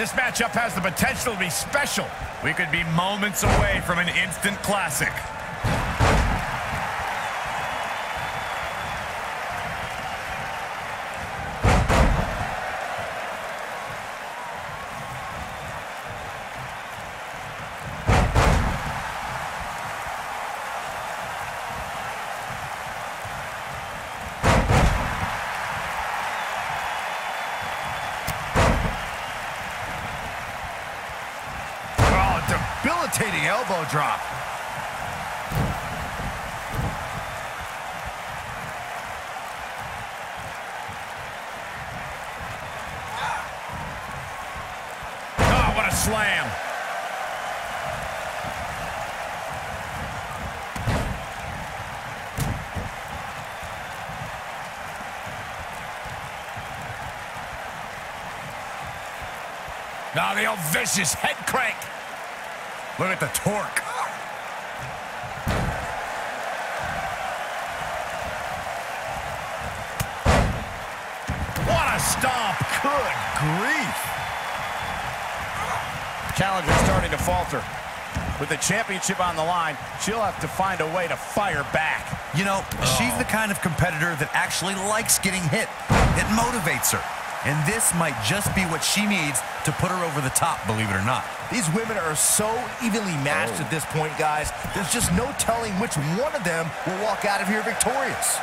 This matchup has the potential to be special. We could be moments away from an instant classic. Debilitating elbow drop. Oh, what a slam. Now the old vicious head crank. Look at the torque. What a stomp. Good grief. Challenger starting to falter. With the championship on the line, she'll have to find a way to fire back. You know, oh. she's the kind of competitor that actually likes getting hit. It motivates her. And this might just be what she needs to put her over the top, believe it or not. These women are so evenly matched oh. at this point, guys. There's just no telling which one of them will walk out of here victorious.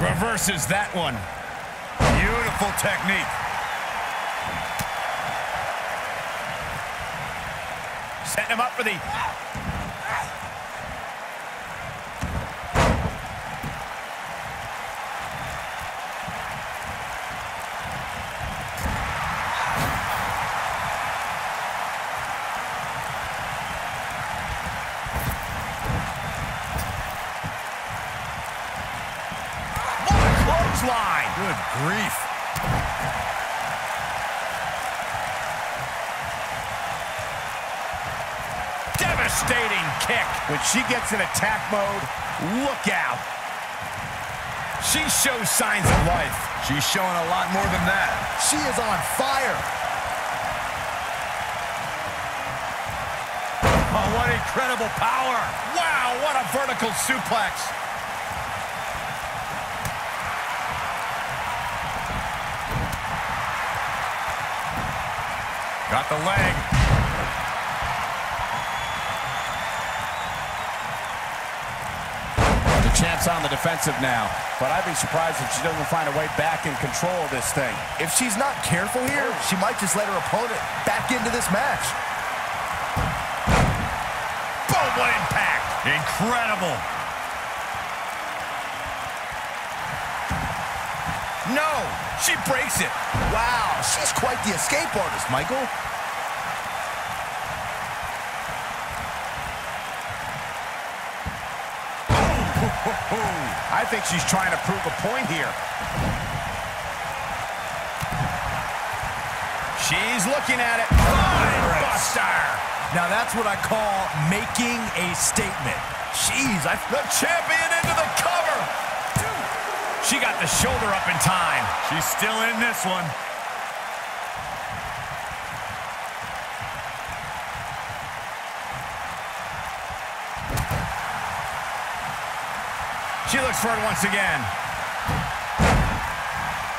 Reverses that one. Beautiful technique. Setting him up for the... Line. Good grief. Devastating kick. When she gets in attack mode, look out. She shows signs of life. She's showing a lot more than that. She is on fire. Oh, what incredible power. Wow, what a vertical suplex. Got the leg. The champ's on the defensive now, but I'd be surprised if she doesn't find a way back in control of this thing. If she's not careful here, she might just let her opponent back into this match. Boom, what impact. Incredible. No, she breaks it. Wow, she's quite the escape artist, Michael. I think she's trying to prove a point here. She's looking at it. Oh, Buster. Now that's what I call making a statement. Jeez, I... The champion into the cover. She got the shoulder up in time. She's still in this one. Looks for it once again.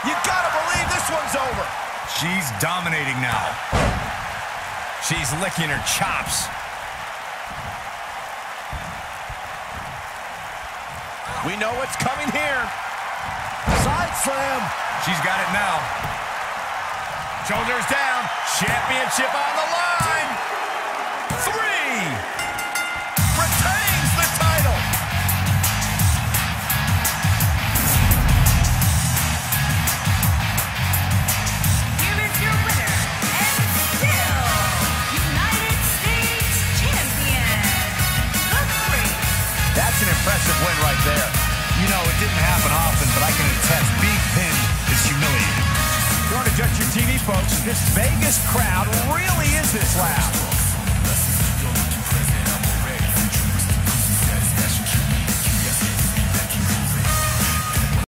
You gotta believe this one's over. She's dominating now. She's licking her chops. We know what's coming here. Side slam. She's got it now. Shoulders down. Championship on the line. Impressive win right there. You know, it didn't happen often, but I can attest being pinned is humiliating. Don't adjust your TV, folks. This Vegas crowd really is this loud.